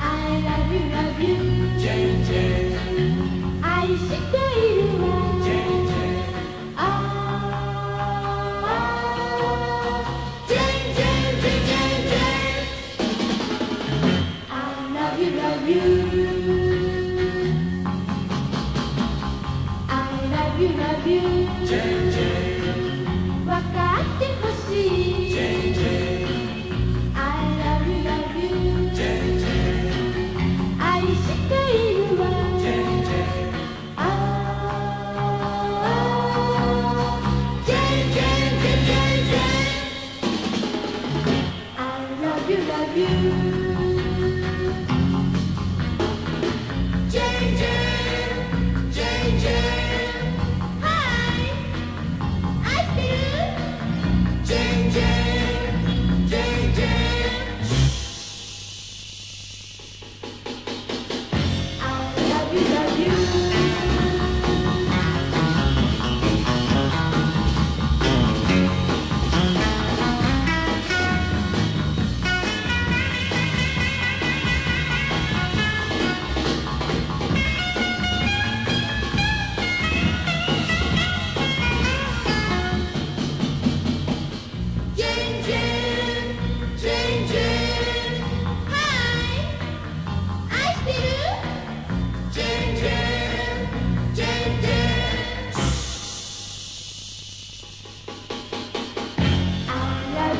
I love you, love you. Jay Jay, I like you love you love you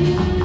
you.